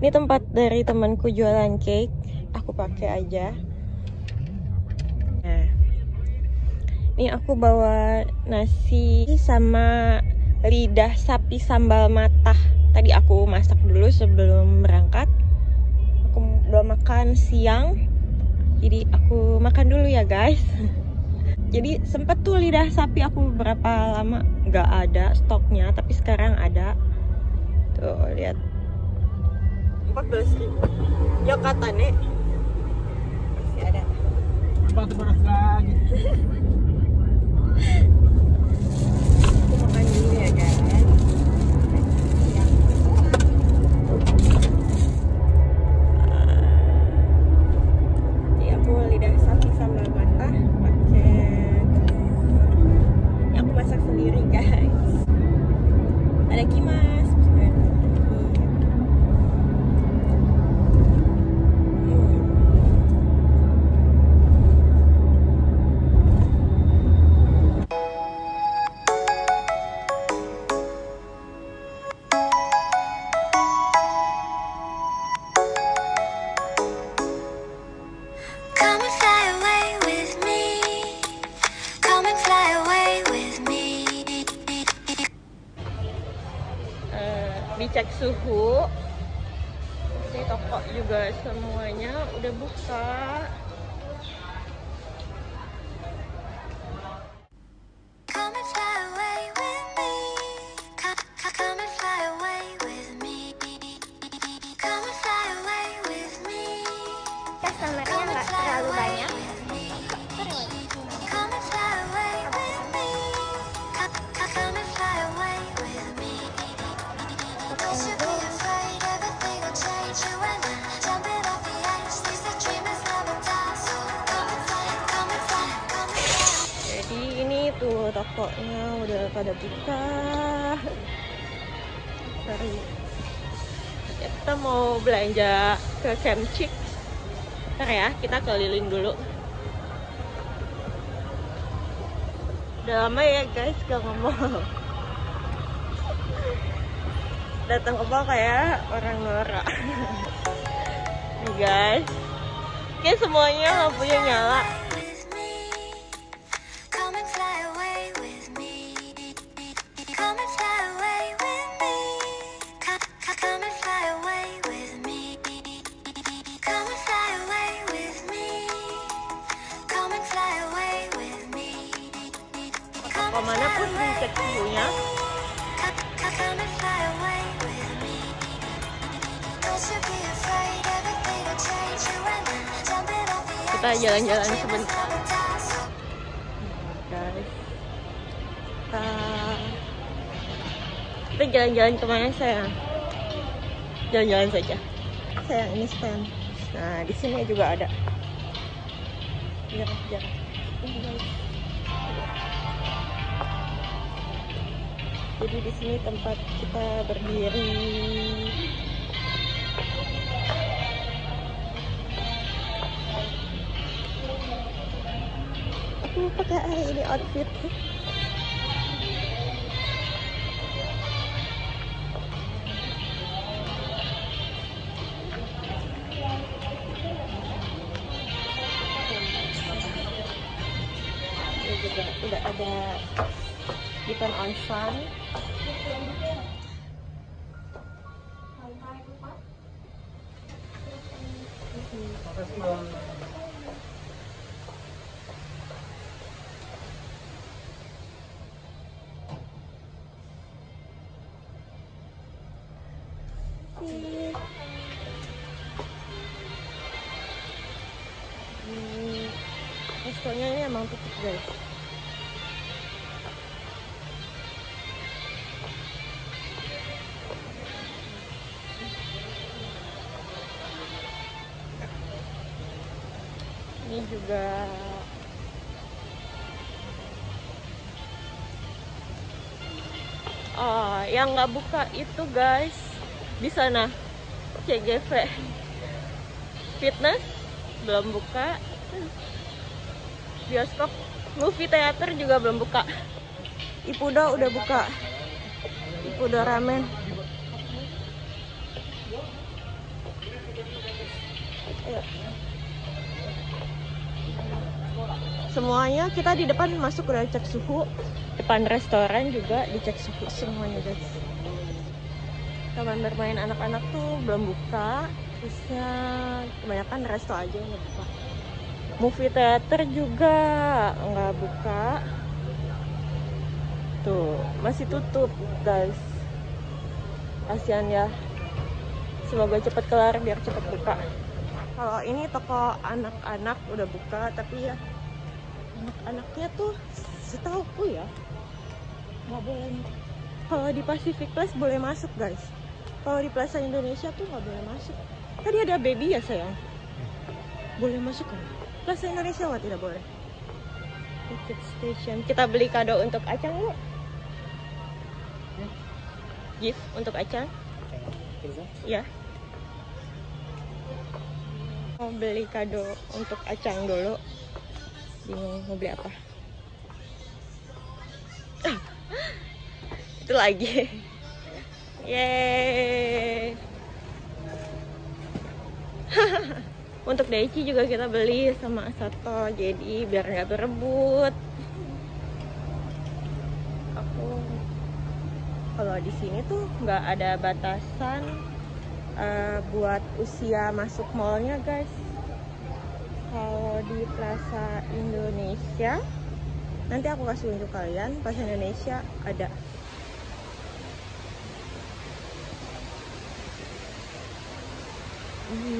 ini tempat dari temanku jualan cake. Aku pakai aja. Nah, ini aku bawa nasi sama lidah sapi sambal matah. Tadi aku masak dulu sebelum berangkat. Aku belum makan siang. Jadi aku makan dulu ya guys. Jadi sempet tuh lidah sapi aku beberapa lama nggak ada stoknya, tapi sekarang ada. Tuh lihat. 14 ribu. Ya kata nek. Masih ada. Batu beras lagi. Dicek suhu. Di toko juga semuanya udah buka tuh tokonya udah pada buka. Ya, kita mau belanja ke Kemcik Ntar ya, kita keliling dulu. Udah lama ya guys gak ngomong. Datang ke mall kayak orang norak Nih guys. Kayak semuanya lampunya nyala jalan-jalan sebentar. guys. Kita kita jalan-jalan ke mana sayang? Jalan-jalan saja. Sayang ini stand nah di sini juga ada. Ini, guys. jadi di sini tempat kita berdiri pakai ini outfit Hmm, restonya ini emang tutup guys. Ini juga Ah, yang nggak buka itu guys di sana. CGV Fitness. Belum buka. Bioskop. Movie theater juga belum buka. Ipudo udah buka. Ipudo ramen. Ayo. semuanya kita di depan masuk udah cek suhu. Depan restoran juga dicek suhu semuanya guys taman bermain anak-anak tuh belum buka terusnya kebanyakan resto aja yang buka. Movie theater juga nggak buka. Tuh masih tutup guys. Kasihan ya. Semoga cepat kelar biar cepat buka. Kalau ini toko anak-anak udah buka tapi ya anak-anaknya tuh setauku ya nggak boleh kalau di Pacific Place boleh masuk guys kalau di Plaza Indonesia tuh nggak boleh masuk. Tadi ada baby ya sayang? Boleh masuk kan? Plaza Indonesia wah tidak boleh. Ticket station. Kita beli kado untuk Acang yuk. Gift untuk Acang. Ya. Mau beli kado untuk Acang dulu. Bingung mau beli apa. Itu lagi yeay. Untuk Daichi juga kita beli sama Sato jadi biar nggak berebut. Aku kalau di sini tuh nggak ada batasan uh, buat usia masuk mallnya guys. Kalau di Plaza Indonesia nanti aku kasih unjuk kalian Plaza Indonesia ada ini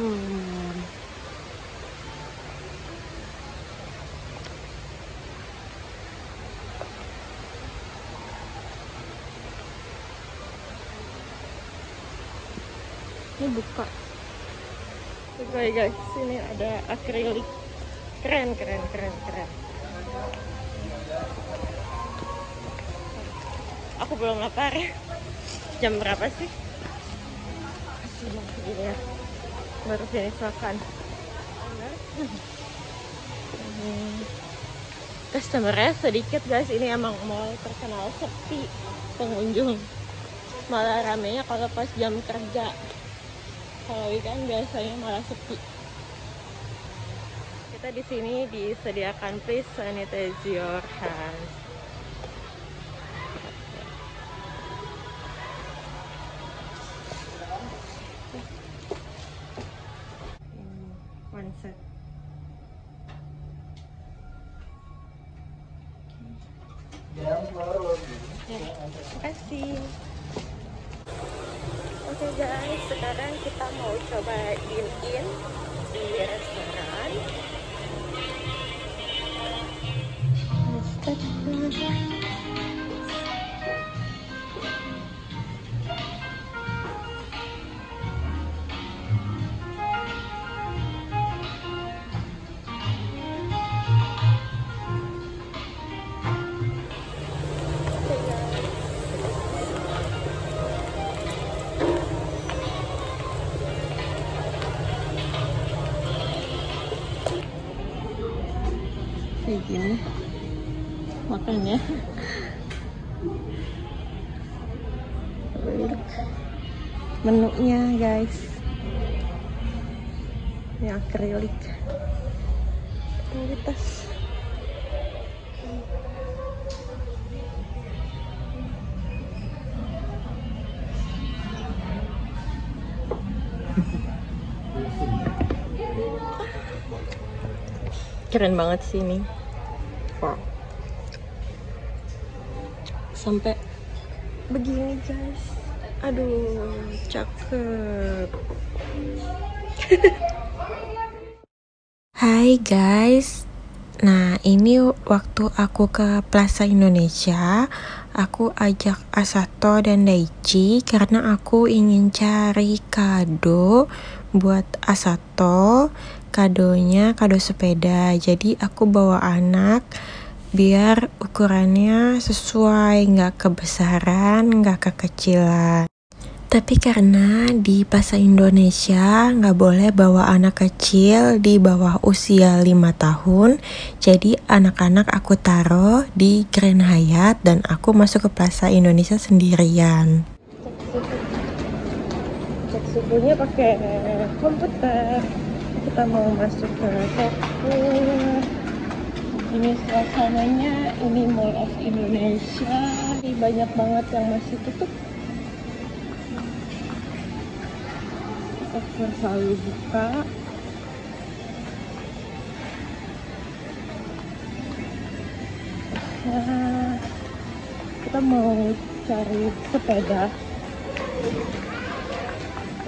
buka Oke guys, sini ada akrilik. Keren, keren, keren, keren. Aku belum lapar. Jam berapa sih? Segini ya. Baru finish makan. Customernya sedikit guys. Ini emang mall terkenal sepi pengunjung. Malah ramenya kalau pas jam kerja kalau weekend biasanya malah sepi. Kita di sini disediakan please sanitize your hands. Gini makannya Lihat menunya guys. Ini akrilik. Kualitas. Keren banget sih ini wow sampai begini guys. Aduh cakep. Hai guys, nah ini waktu aku ke Plaza Indonesia, aku ajak Asato dan Daichi karena aku ingin cari kado buat Asato. Kadonya kado sepeda, jadi aku bawa anak biar ukurannya sesuai, nggak kebesaran, nggak kekecilan. Tapi karena di Plaza Indonesia nggak boleh bawa anak kecil di bawah usia 5 tahun, jadi anak-anak aku taruh di Grand Hyatt dan aku masuk ke Plaza Indonesia sendirian. cek pakai komputer. Kita mau masuk ke toko. Ini suasananya ini Mall of Indonesia. Ini banyak banget yang masih tutup toko selalu buka Nah, kita mau cari sepeda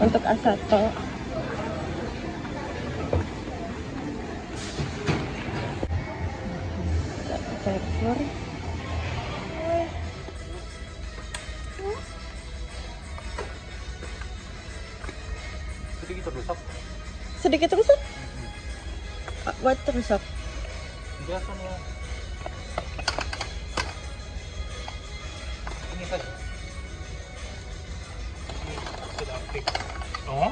untuk Asato. Carrefour. Sedikit rusak. Ah, Buat ya. Ini saja. Ini sudah fix. Oh?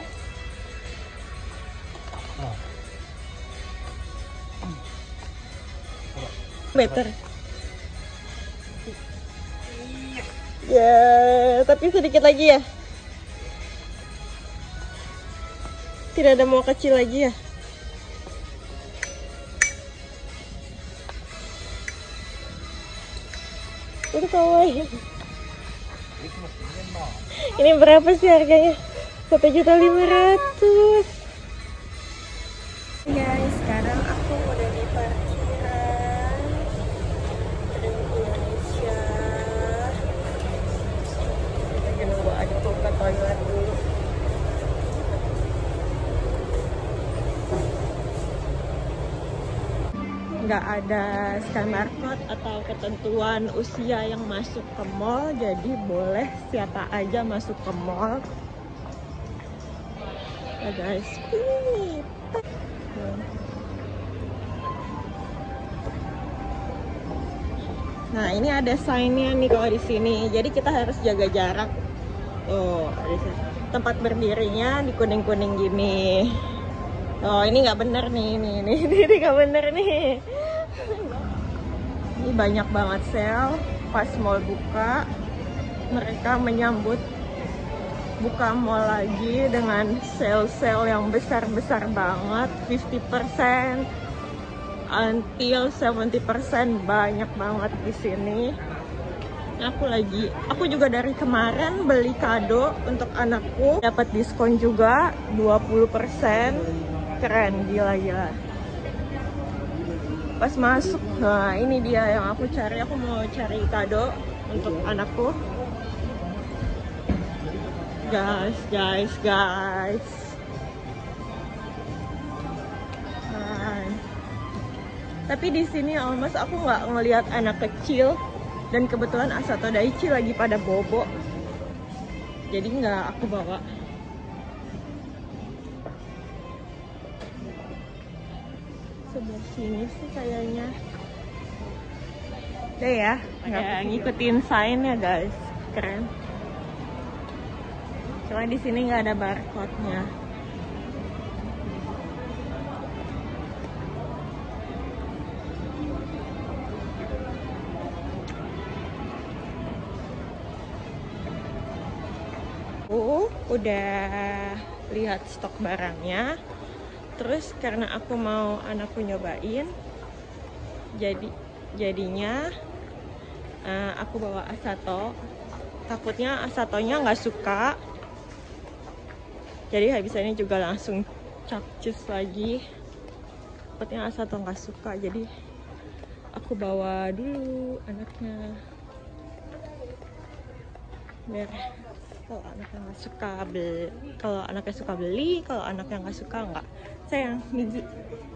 Oh. Meter. Ya, tapi sedikit lagi ya. Tidak ada mau kecil lagi ya. Kawaii. Ini berapa sih harganya? Satu juta lima ratus. Guys, sekarang aku udah di parkiran Ada di Indonesia. Lagi nunggu adikku ke toilet dulu. Nggak ada barcode atau ketentuan usia yang masuk ke mall jadi boleh siapa aja masuk ke mall. Ya guys. Nah ini ada signnya nih kalau di sini. Jadi kita harus jaga jarak. Oh ada tempat berdirinya di kuning kuning gini. Oh ini nggak bener nih, ini ini ini nggak bener nih. Ini banyak banget sale pas mall buka. Mereka menyambut buka mall lagi dengan sale-sale yang besar-besar banget, 50% until 70% banyak banget di sini. Aku lagi, aku juga dari kemarin beli kado untuk anakku, dapat diskon juga 20% keren gila gila pas masuk nah ini dia yang aku cari. Aku mau cari kado untuk anakku. Guys guys guys. Hai. tapi di sini almost aku nggak ngelihat anak kecil. Dan kebetulan Asato Daichi lagi pada bobo. Jadi nggak aku bawa sini sih kayaknya. Deh ya. Nggak ngikutin sign ya guys. Keren. Cuma di sini nggak ada barcode nya Oh, udah lihat stok barangnya terus karena aku mau anakku nyobain jadi jadinya uh, aku bawa asato. Takutnya asatonya nggak suka. Jadi habis ini juga langsung capcus lagi. Takutnya asato nggak suka jadi aku bawa dulu anaknya. Biar kalau anaknya nggak suka beli kalau anaknya suka beli kalau anaknya nggak suka nggak sayang Migi Ya,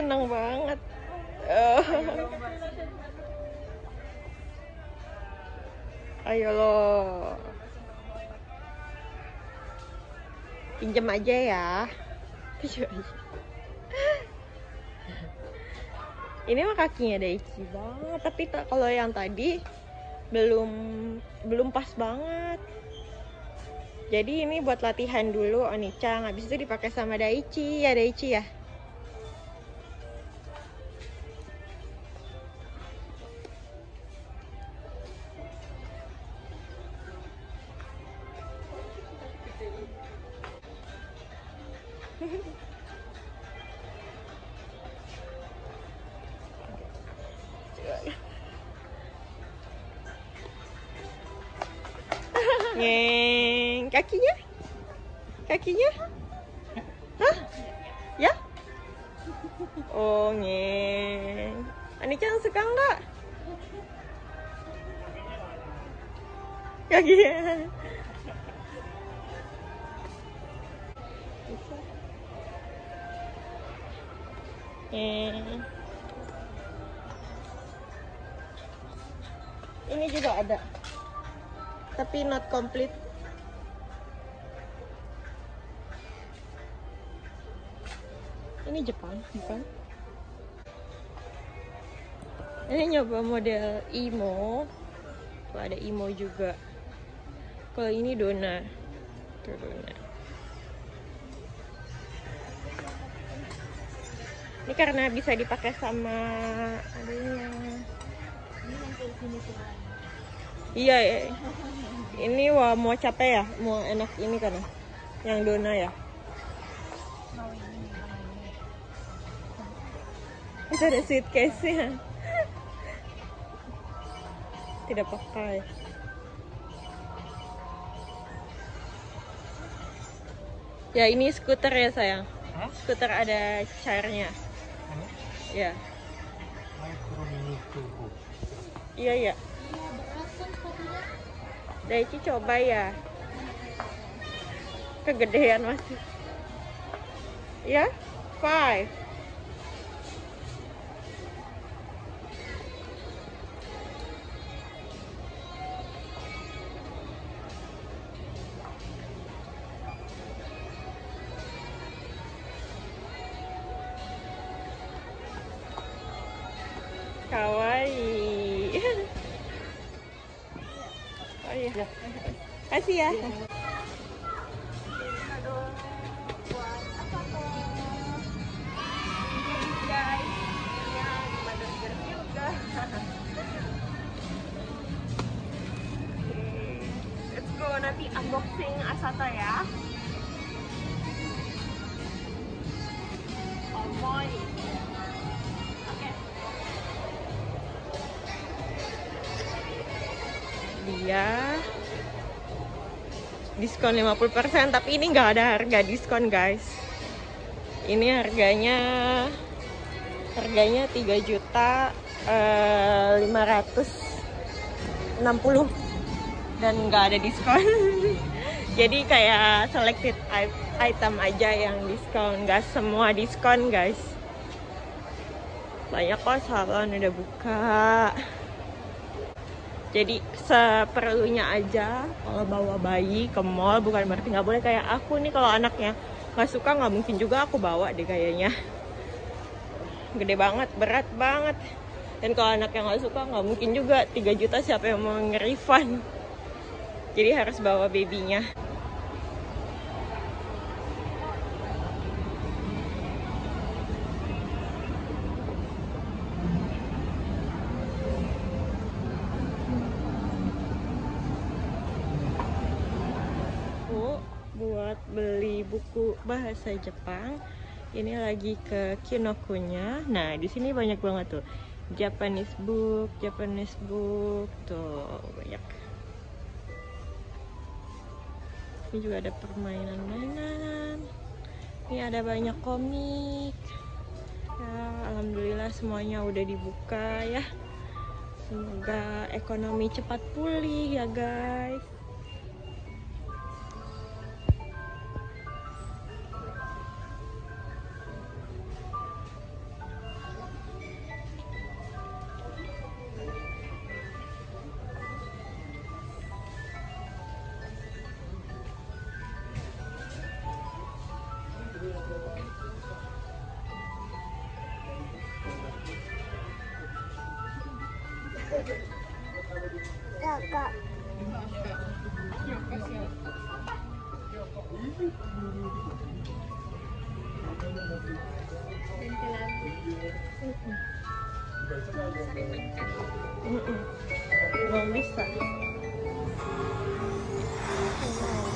Seneng banget. Eh. Ayo lo. Pinjam aja ya. Ini mah kakinya Daichi banget, tapi kalau yang tadi belum belum pas banget. Jadi ini buat latihan dulu Onicang, habis itu dipakai sama Daichi ya Daichi ya. Ngeng, kakinya? Kakinya? Hah? Ya? Oh, ngeng. Anichan suka nggak? Kakinya. Ngeng. Tapi not complete. Ini Jepang, bukan? Ini nyoba model Imo. Tuh ada Imo juga. Kalau ini Dona. Tuh Dona. Ini karena bisa dipakai sama adanya. Iya, iya. Ini wah mau capek ya, mau enak ini kan ya? Yang dona ya. Itu ada suitcase-nya. Tidak pakai. Ya ini skuter ya sayang. Hah? Skuter ada charnya. Ano? Ya. Iya ya. Daichi coba ya. Kegedean masih. Ya, five. Kawaii. Kasih ya. Diskon 50% tapi ini nggak ada harga diskon guys. Ini harganya harganya 3 juta eh, 560 dan nggak ada diskon. Jadi kayak selected item aja yang diskon. Nggak semua diskon guys. Banyak kok salon udah buka jadi seperlunya aja kalau bawa bayi ke mall bukan berarti nggak boleh. Kayak aku nih kalau anaknya nggak suka nggak mungkin juga aku bawa deh kayaknya. Gede banget berat banget. Dan kalau anaknya nggak suka nggak mungkin juga. 3 juta siapa yang mau nge-refund? Jadi harus bawa babynya bahasa Jepang. Ini lagi ke Kinokunya. Nah, di sini banyak banget tuh. Japanese book, Japanese book, tuh banyak. Ini juga ada permainan-mainan. Ini ada banyak komik. Ya, alhamdulillah semuanya udah dibuka ya. Semoga ekonomi cepat pulih ya guys. 嗯嗯，我没事。嗯嗯